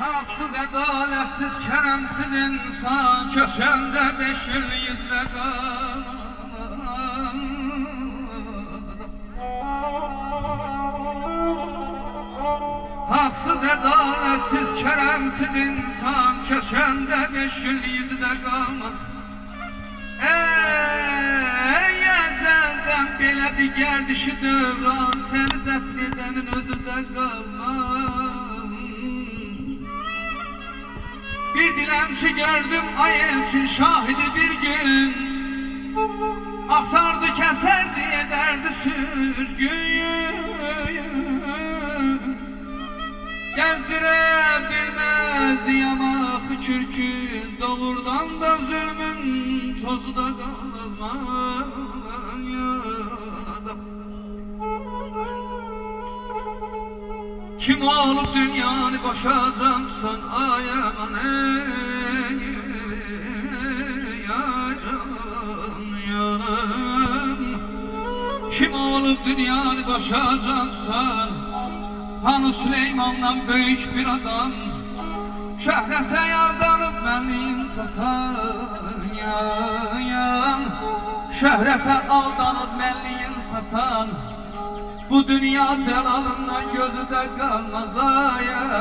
Haksız, adaletsiz, keremsiz insan Köşende beş yıl yüzde kalmaz Haksız, adaletsiz, keremsiz insan Köşende beş yıl yüzde kalmaz Ey ezelden belədir gərdişi dövran Səni Bir dilenci gördüm ay elçin şahidi bir gün. Asardı keserdi ederdi sürgün Gezdirebilmezdi yamakı kürkün Doğurdan da zulmün tozu Kim olup dünyanı başa can tutan ay aman ey ya yanım Kim olup dünyanı başa can tutan Hanı Süleyman'dan büyük bir adam Şöhrete yaldanıp benliğin satan ya, ya. Şöhrete aldanıp benliğin satan Bu dünya celalından gözü de kalmaz ay aman ay. aman